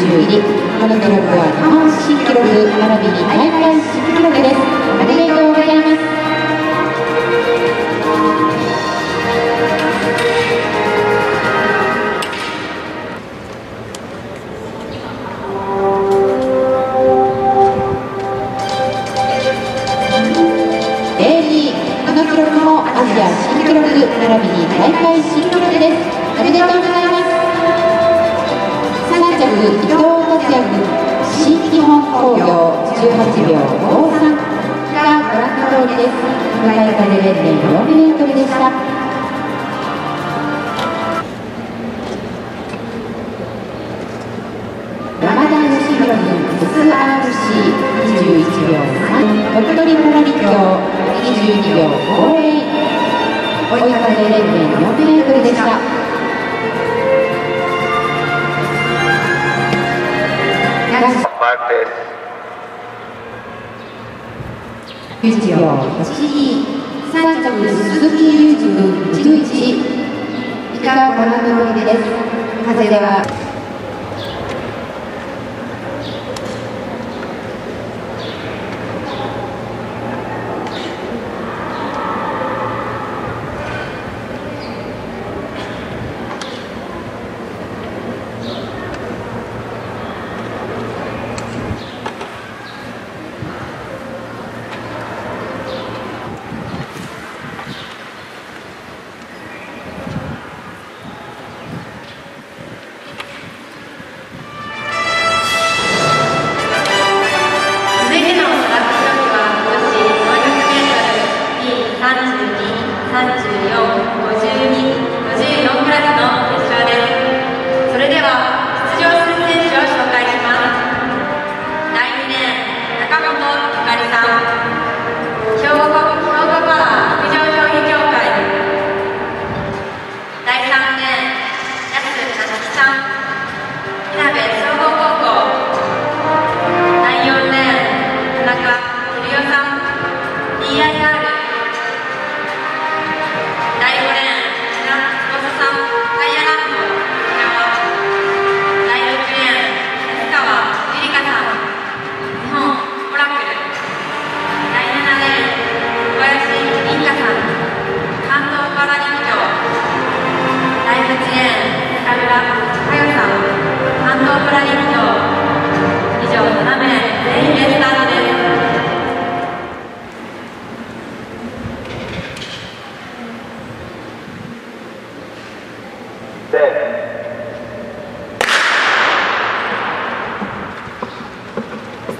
入りこの記録は日本新記録並びに大会新記録ですありがとうございますこの記録もアジア新記録並びに大会新記録ですおめでとうございます着伊藤達也君新日本工業18秒53がご覧の通りです。輝かれ0.4メートルでした。山田義弘君 SRC21 秒3鳥取パラ陸橋22秒50追い風0.4メートルでした。です。11秒82 3着鈴木裕二君11以下ご覧の通りです風では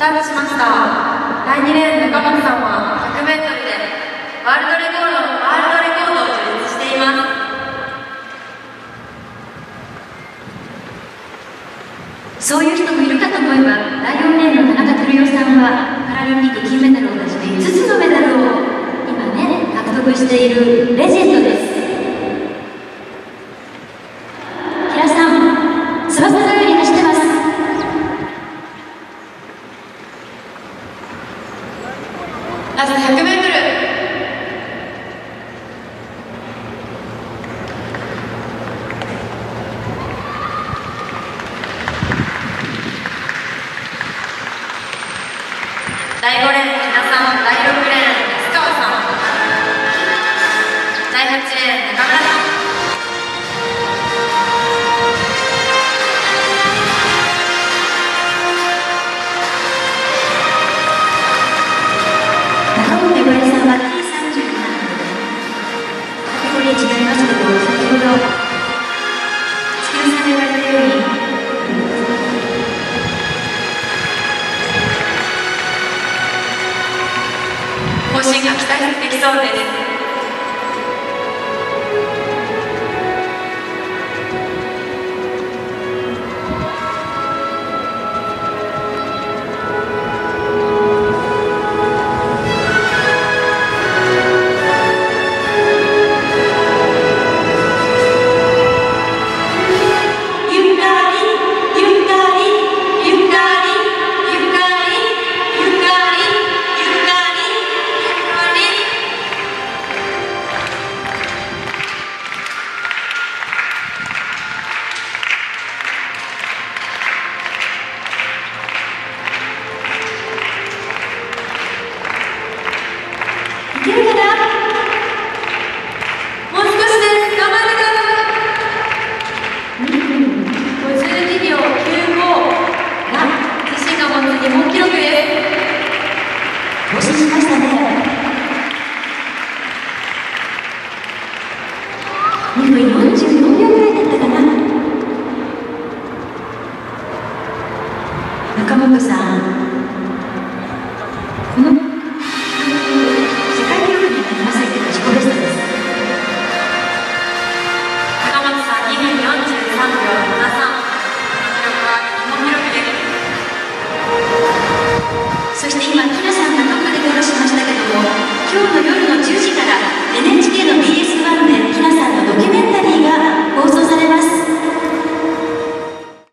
タートしました。第2レーン中本さんは 100m でワールドレコードワールドレコードを樹立しています。そういう人もいるかと思えば、第4レーンの田中照代さんは、パラリンピック金メダルをはじめ5つのメダルを今ね、獲得しているレジェンドです。平さん、翼のように走ってます。ラスト新が期待できそうです。44秒ぐらいだったかな。中本さん。